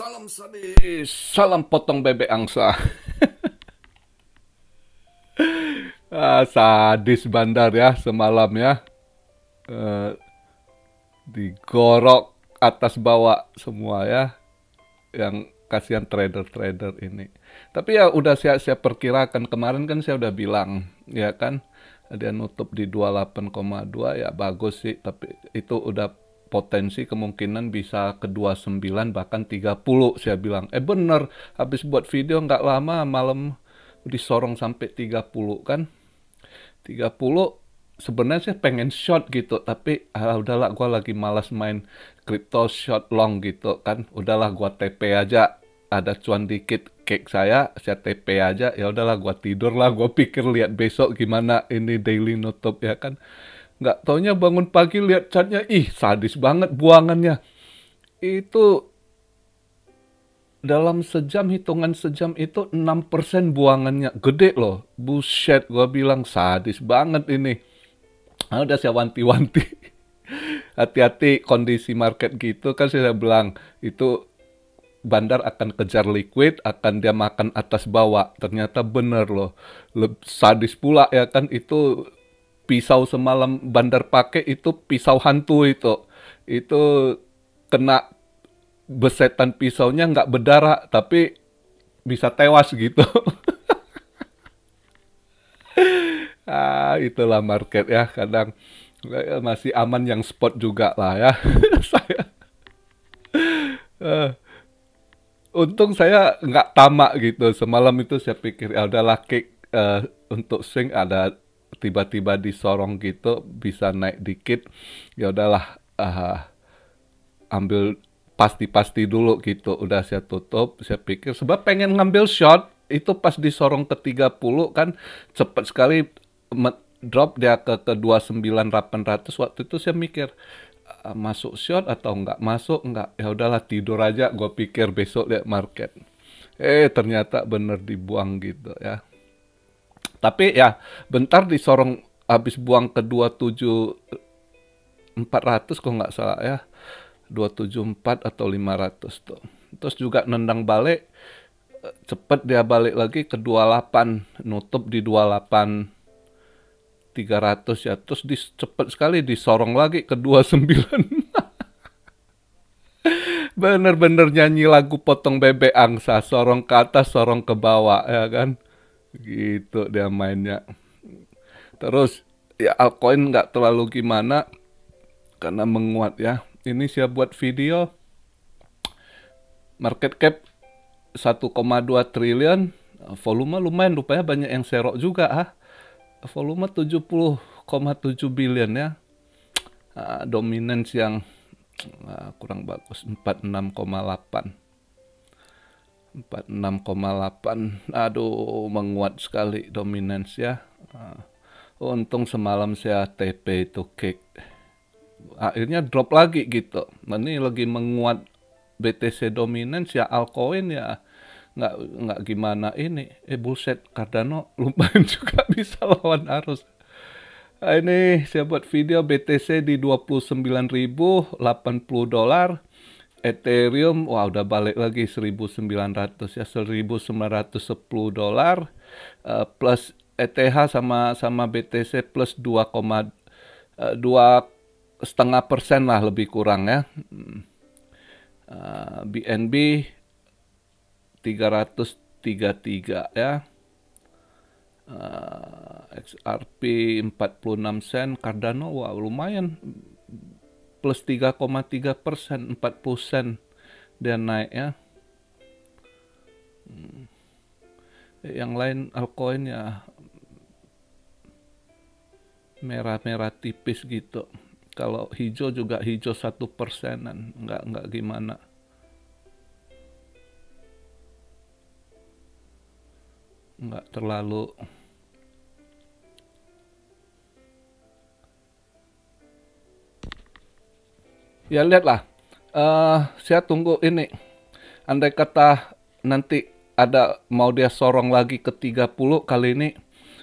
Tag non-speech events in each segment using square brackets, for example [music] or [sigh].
Salam sadis, salam potong bebek angsa. [laughs] ah, sadis bandar ya semalam ya. Uh, digorok atas bawah semua ya. Yang kasihan trader-trader ini. Tapi ya udah saya, saya perkirakan kemarin kan saya udah bilang ya kan dia nutup di 28,2 ya bagus sih tapi itu udah potensi kemungkinan bisa ke 29 bahkan 30 saya bilang. Eh bener habis buat video nggak lama malam disorong sampai 30 kan? 30 sebenarnya saya pengen short gitu tapi ah, udahlah gua lagi malas main crypto short long gitu kan? Udahlah gua TP aja ada cuan dikit cake saya saya TP aja ya udahlah gua tidur lah gua pikir lihat besok gimana ini daily nutup ya kan nggak taunya bangun pagi lihat catnya. Ih sadis banget buangannya. Itu dalam sejam hitungan sejam itu 6% buangannya. Gede loh. Buset gua bilang sadis banget ini. Nah, udah saya wanti-wanti. [laughs] Hati-hati kondisi market gitu. Kan saya bilang itu bandar akan kejar liquid, akan dia makan atas bawah. Ternyata bener loh. sadis pula ya kan. Itu pisau semalam bandar pakai itu pisau hantu itu. Itu kena besetan pisaunya nggak berdarah tapi bisa tewas gitu. [laughs] ah, itulah market ya kadang masih aman yang spot juga lah ya. [laughs] Saya uh, untung saya nggak tamak gitu semalam itu saya pikir ya udahlah kick uh, untuk swing ada tiba-tiba disorong gitu bisa naik dikit ya udahlah uh, ambil pasti-pasti dulu gitu. Udah saya tutup saya pikir sebab pengen ngambil shot itu pas disorong ke 30 kan cepat sekali drop dia ke ke 29800 waktu itu saya mikir uh, masuk shot atau enggak masuk? Enggak ya udahlah tidur aja. Gue pikir besok lihat market. Eh ternyata bener dibuang gitu ya tapi ya bentar disorong habis buang ke 27 400 kok nggak salah ya. 274 atau 500 tuh. Terus juga nendang balik cepet dia balik lagi ke 28 nutup di 28 300 ya. Terus di, cepet sekali disorong lagi ke 29 [laughs] bener-bener nyanyi lagu potong bebek angsa sorong ke atas sorong ke bawah ya kan gitu dia mainnya. Terus ya altcoin nggak terlalu gimana karena menguat ya. Ini saya buat video. Market cap 1,2 triliun. Volume lumayan rupanya banyak yang serok juga ah. Volume 70,7 billion ya. Uh, dominance yang uh, kurang bagus 46,8 46,8 aduh menguat sekali dominance ya. Uh, untung semalam saya TP itu kick. Akhirnya drop lagi gitu. Ini lagi menguat BTC dominance ya altcoin ya. Nggak nggak gimana ini. Eh bullshit Cardano [laughs] lumayan juga bisa lawan arus. Nah, ini saya buat video BTC di 29.080 dolar Ethereum, wah udah balik lagi 1900 ya, 1910 dolar uh, plus ETH sama sama BTC plus 2, uh, dua setengah persen lah lebih kurang ya. Uh, BNB 333 ya. Uh, XRP 46 sen, Cardano wah lumayan plus 3,3 persen, 40 sen dia naik ya. Hmm. Yang lain altcoin ya merah-merah tipis gitu. Kalau hijau juga hijau satu persenan, nggak nggak gimana. Nggak terlalu ya lihatlah. Uh, saya tunggu ini. Andai kata nanti ada mau dia sorong lagi ke 30 kali ini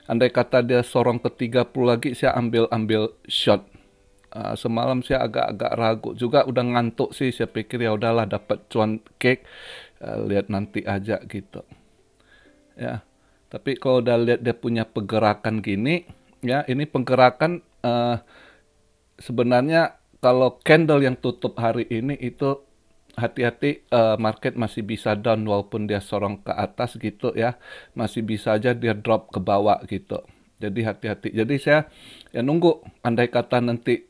andai kata dia sorong ke 30 lagi saya ambil ambil shot. Uh, semalam saya agak-agak ragu juga udah ngantuk sih. Saya pikir ya udahlah dapat cuan cake. Uh, lihat nanti aja gitu. Ya tapi kalau udah lihat dia punya pergerakan gini ya ini pergerakan uh, sebenarnya kalau candle yang tutup hari ini itu hati-hati uh, market masih bisa down walaupun dia sorong ke atas gitu ya. Masih bisa aja dia drop ke bawah gitu. Jadi hati-hati. Jadi saya ya nunggu. Andai kata nanti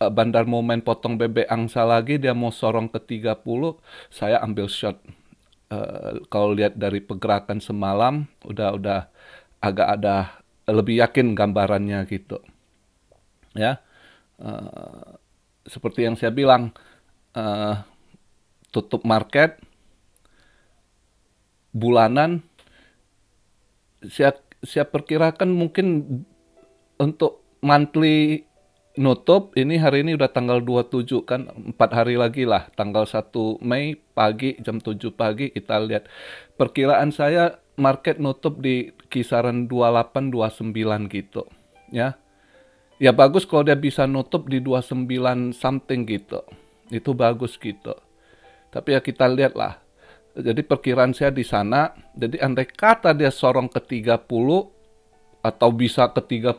uh, bandar mau main potong bebek angsa lagi dia mau sorong ke 30 saya ambil shot. Uh, kalau lihat dari pergerakan semalam udah udah agak ada lebih yakin gambarannya gitu. Ya uh, seperti yang saya bilang uh, tutup market bulanan saya saya perkirakan mungkin untuk monthly nutup ini hari ini udah tanggal 27 kan empat hari lagi lah tanggal 1 Mei pagi jam 7 pagi kita lihat. Perkiraan saya market nutup di kisaran 28 29 gitu ya ya bagus kalau dia bisa nutup di 29 something gitu. Itu bagus gitu. Tapi ya kita lihat lah jadi perkiraan saya di sana jadi andai kata dia sorong ke 30 atau bisa ke 31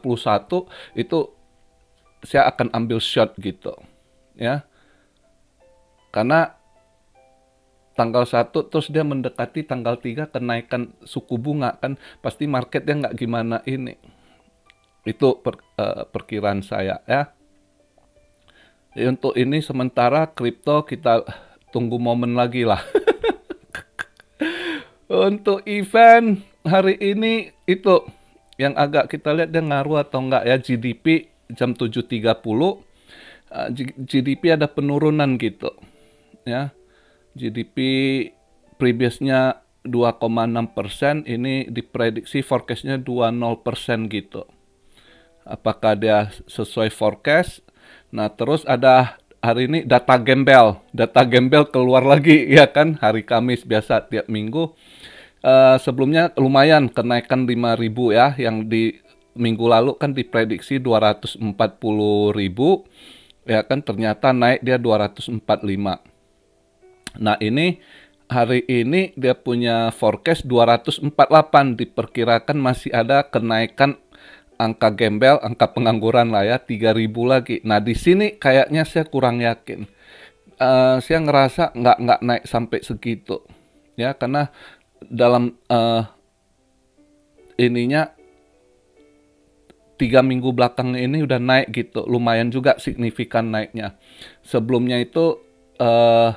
itu saya akan ambil shot gitu ya. Karena tanggal 1 terus dia mendekati tanggal 3 kenaikan suku bunga kan pasti marketnya nggak gimana ini itu per, uh, perkiraan saya ya. Untuk ini sementara kripto kita tunggu momen lagi lah. [laughs] Untuk event hari ini itu yang agak kita lihat dia ngaruh atau enggak ya. GDP jam 7.30 uh, GDP ada penurunan gitu ya. GDP previousnya 2,6 persen ini diprediksi forecastnya 20 persen gitu apakah dia sesuai forecast? Nah terus ada hari ini data gembel. Data gembel keluar lagi [laughs] ya kan? Hari Kamis biasa tiap minggu. Uh, sebelumnya lumayan kenaikan 5000 ya yang di minggu lalu kan diprediksi 240 ribu, ya kan? Ternyata naik dia 245. Nah ini hari ini dia punya forecast 248 diperkirakan masih ada kenaikan angka gembel, angka pengangguran lah ya 3000 lagi. Nah di sini kayaknya saya kurang yakin. Uh, saya ngerasa nggak nggak naik sampai segitu ya karena dalam uh, ininya tiga minggu belakang ini udah naik gitu, lumayan juga signifikan naiknya. Sebelumnya itu uh,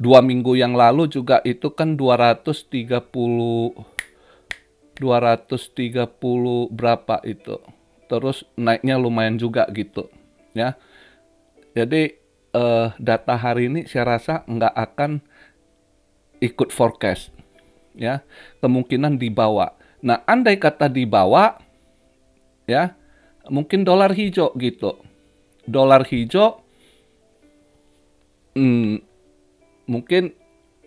dua minggu yang lalu juga itu kan 230 230 berapa itu. Terus naiknya lumayan juga gitu, ya. Jadi uh, data hari ini saya rasa nggak akan ikut forecast, ya. Kemungkinan dibawa. Nah, andai kata dibawa, ya mungkin dolar hijau gitu dolar hijau hmm, mungkin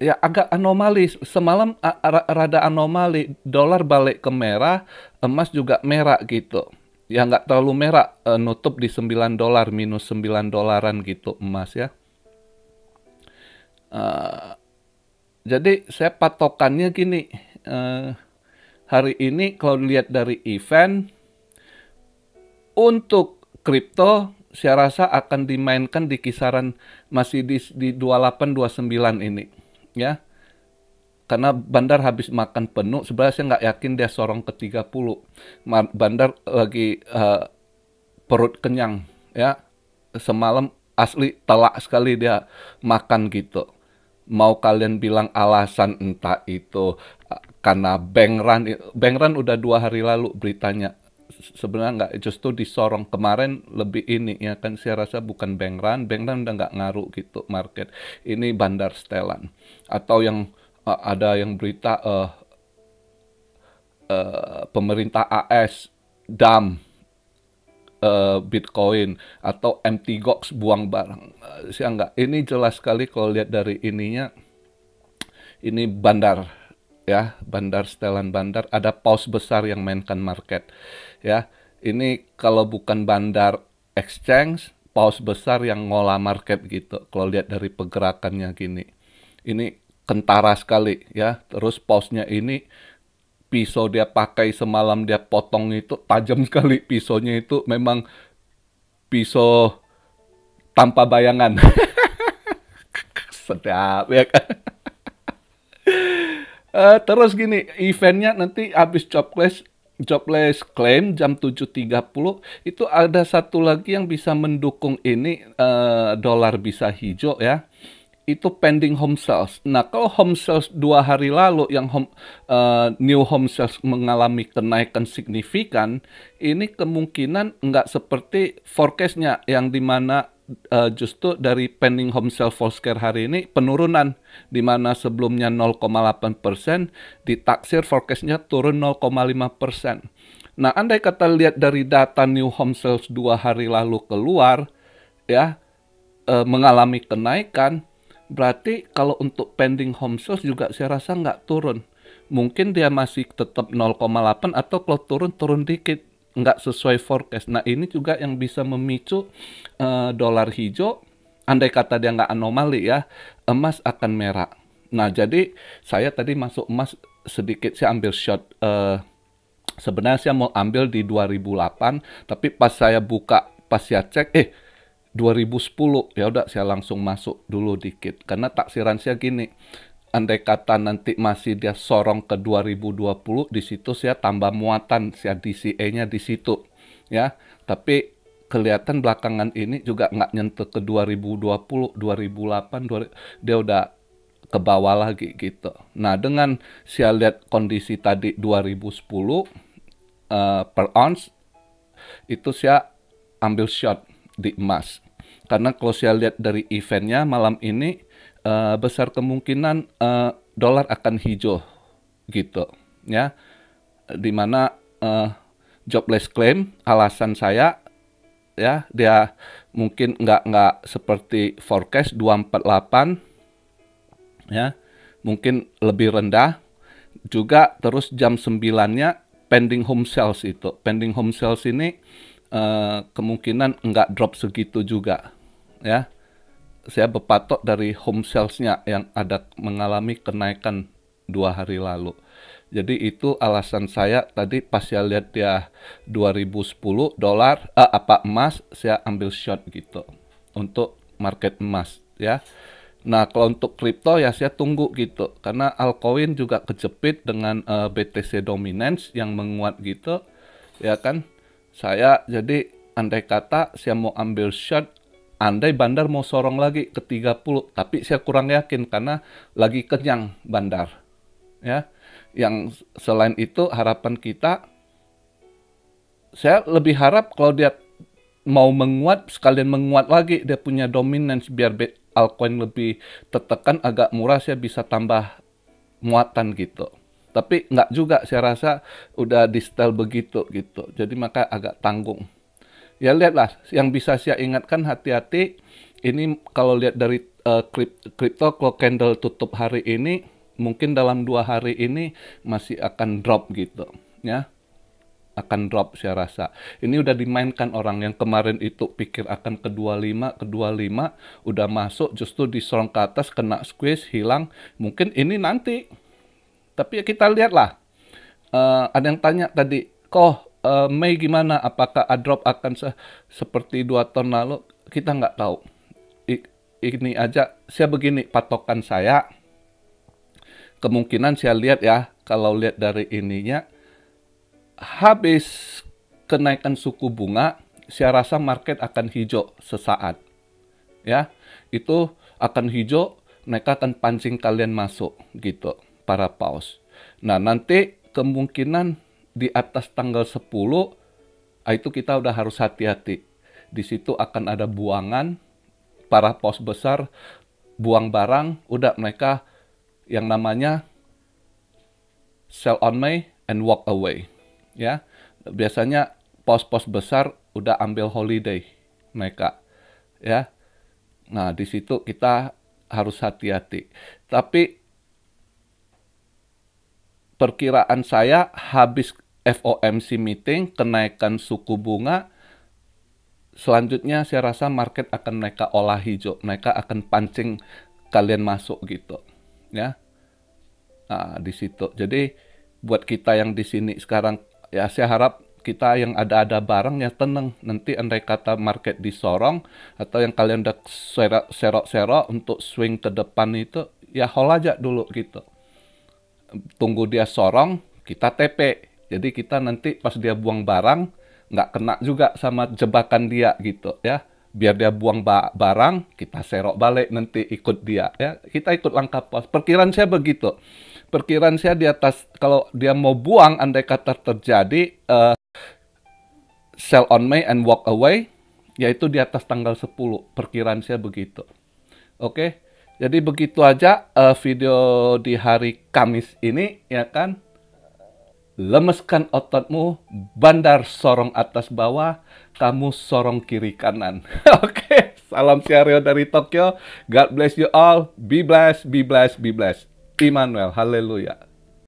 ya agak anomali. Semalam rada anomali. Dolar balik ke merah emas juga merah gitu. Ya nggak terlalu merah uh, nutup di 9 dolar minus 9 dolaran gitu emas ya. Uh, jadi saya patokannya gini uh, hari ini kalau dilihat dari event untuk kripto saya rasa akan dimainkan di kisaran masih di, di 28-29 ini ya. Karena bandar habis makan penuh sebenarnya saya nggak yakin dia sorong ke 30 bandar lagi uh, perut kenyang ya. Semalam asli telak sekali dia makan gitu. Mau kalian bilang alasan entah itu uh, karena bank run udah dua hari lalu beritanya sebenarnya nggak justru disorong. Kemarin lebih ini ya kan saya rasa bukan bank run. Bank run udah nggak ngaruh gitu market. Ini bandar setelan. Atau yang uh, ada yang berita uh, uh, pemerintah AS dam uh, Bitcoin atau MT Gox buang barang. Uh, saya nggak ini jelas sekali kalau lihat dari ininya ini bandar ya bandar setelan bandar. Ada paus besar yang mainkan market ya ini kalau bukan bandar exchange, paus besar yang ngolah market gitu. Kalau lihat dari pergerakannya gini. Ini kentara sekali ya. Terus pausnya ini pisau dia pakai semalam dia potong itu tajam [laughs] sekali pisaunya itu memang pisau tanpa bayangan. [laughs] Sedap ya kan. uh, [laughs] terus gini, eventnya nanti habis jobless jobless claim jam 7.30 itu ada satu lagi yang bisa mendukung ini uh, dolar bisa hijau ya itu pending home sales. Nah, kalau home sales dua hari lalu yang home, uh, new home sales mengalami kenaikan signifikan, ini kemungkinan nggak seperti forecastnya yang di mana uh, justru dari pending home sale Volsker hari ini penurunan di mana sebelumnya 0,8 persen ditaksir forecastnya turun 0,5 persen. Nah, andai kata lihat dari data new home sales dua hari lalu keluar, ya uh, mengalami kenaikan, berarti kalau untuk pending home sales juga saya rasa nggak turun. Mungkin dia masih tetap 0,8 atau kalau turun turun dikit nggak sesuai forecast. Nah ini juga yang bisa memicu uh, dolar hijau. Andai kata dia nggak anomali ya, emas akan merah. Nah jadi saya tadi masuk emas sedikit saya ambil shot. Uh, sebenarnya saya mau ambil di 2008, tapi pas saya buka, pas saya cek, eh 2010 ya udah saya langsung masuk dulu dikit karena taksiran saya gini andai kata nanti masih dia sorong ke 2020 di situ saya tambah muatan saya DCA-nya di situ ya. Tapi kelihatan belakangan ini juga nggak nyentuh ke 2020 2008 20, dia udah ke bawah lagi gitu. Nah dengan saya lihat kondisi tadi 2010 uh, eh, per ounce itu saya ambil shot di emas. Karena kalau saya lihat dari eventnya malam ini uh, besar kemungkinan uh, dolar akan hijau gitu ya. Di mana uh, eh, jobless claim alasan saya ya dia mungkin nggak nggak seperti forecast 248 ya mungkin lebih rendah. Juga terus jam 9-nya pending home sales itu. Pending home sales ini uh, kemungkinan nggak drop segitu juga ya saya berpatok dari home salesnya yang ada mengalami kenaikan dua hari lalu. Jadi itu alasan saya tadi pas saya lihat dia 2010 dolar eh, apa emas saya ambil short gitu untuk market emas ya. Nah kalau untuk kripto ya saya tunggu gitu karena altcoin juga kejepit dengan eh, BTC dominance yang menguat gitu ya kan. Saya jadi andai kata saya mau ambil short Andai bandar mau sorong lagi ke 30, tapi saya kurang yakin karena lagi kenyang bandar. Ya. Yang selain itu harapan kita saya lebih harap kalau dia mau menguat sekalian menguat lagi dia punya dominance biar altcoin lebih tertekan agak murah saya bisa tambah muatan gitu tapi nggak juga saya rasa udah di begitu gitu jadi maka agak tanggung ya lihatlah yang bisa saya ingatkan hati-hati ini kalau lihat dari uh, crypto kalau candle tutup hari ini mungkin dalam dua hari ini masih akan drop gitu ya akan drop saya rasa. Ini udah dimainkan orang yang kemarin itu pikir akan ke 25, ke 25, udah masuk justru disorong ke atas, kena squeeze, hilang. Mungkin ini nanti. Tapi ya kita lihatlah. Uh, ada yang tanya tadi, kok uh, Mei gimana? Apakah drop akan se seperti dua tahun lalu? Kita nggak tahu. I ini aja, saya begini patokan saya. Kemungkinan saya lihat ya, kalau lihat dari ininya, habis kenaikan suku bunga, saya rasa market akan hijau sesaat. Ya, itu akan hijau, mereka akan pancing kalian masuk gitu, para paus. Nah, nanti kemungkinan di atas tanggal 10 ah, itu kita udah harus hati-hati. Di situ akan ada buangan para pos besar buang barang, udah mereka yang namanya sell on May and walk away. Ya. Biasanya pos-pos besar udah ambil holiday mereka. Ya. Nah, di situ kita harus hati-hati. Tapi perkiraan saya habis FOMC meeting, kenaikan suku bunga, selanjutnya saya rasa market akan ke olah hijau, mereka akan pancing kalian masuk gitu, ya. Nah, di situ. Jadi buat kita yang di sini sekarang, ya saya harap kita yang ada-ada barang ya tenang. Nanti andai kata market disorong atau yang kalian udah serok-serok untuk swing ke depan itu, ya hold aja dulu gitu. Tunggu dia sorong, kita TP. Jadi kita nanti pas dia buang barang, nggak kena juga sama jebakan dia gitu ya. Biar dia buang ba barang kita serok balik nanti ikut dia ya. Kita ikut langkah pos perkiraan saya begitu. Perkiraan saya di atas kalau dia mau buang andai kata terjadi uh, sell on May and walk away yaitu di atas tanggal 10 perkiraan saya begitu. Oke? Okay? jadi begitu aja uh, video di hari Kamis ini ya kan lemeskan ototmu, bandar sorong atas bawah, kamu sorong kiri kanan. [laughs] Oke, okay. salam Siario dari Tokyo. God bless you all. Be blessed, be blessed, be blessed. Immanuel, haleluya.